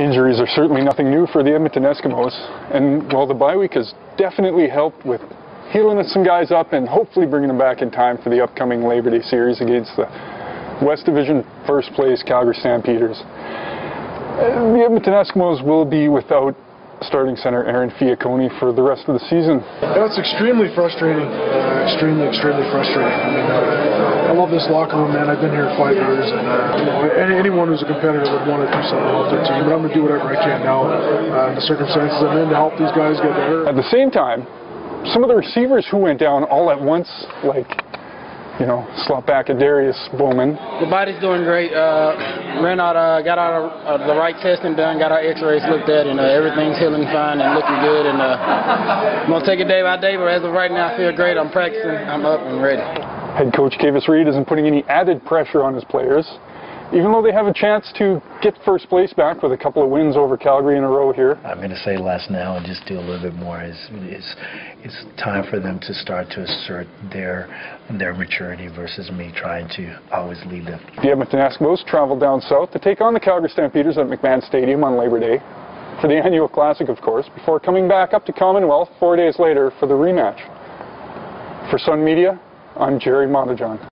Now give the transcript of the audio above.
Injuries are certainly nothing new for the Edmonton Eskimos, and while the bye week has definitely helped with healing some guys up and hopefully bringing them back in time for the upcoming Labor Day series against the West Division first place Calgary Stampeders. Uh, The Edmonton Eskimos will be without starting center Aaron Fiacconi for the rest of the season. That's extremely frustrating. Uh, extremely, extremely frustrating. I mean, uh, I love this locker room, man. I've been here five years, and uh, you know, anyone who's a competitor would want to do something to help their team. But I'm going to do whatever I can now, uh, in the circumstances I'm in, to help these guys get better. At the same time, some of the receivers who went down all at once, like, you know, slot back Adarius Bowman, The body's doing great. Uh, ran out, uh, got out of uh, the right testing done, got our X-rays looked at, and uh, everything's healing fine and looking good. And uh, I'm gonna take it day by day, but as of right now, I feel great. I'm practicing. I'm up and ready. Head coach Kavis Reed isn't putting any added pressure on his players, even though they have a chance to get first place back with a couple of wins over Calgary in a row here. I'm going to say less now and just do a little bit more. Is is it's time for them to start to assert their their maturity versus me trying to always lead them. The Edmonton Eskimos travel down south to take on the Calgary Stampeders at McMahon Stadium on Labor Day for the annual classic, of course, before coming back up to Commonwealth four days later for the rematch. For Sun Media, I'm Jerry Montajon.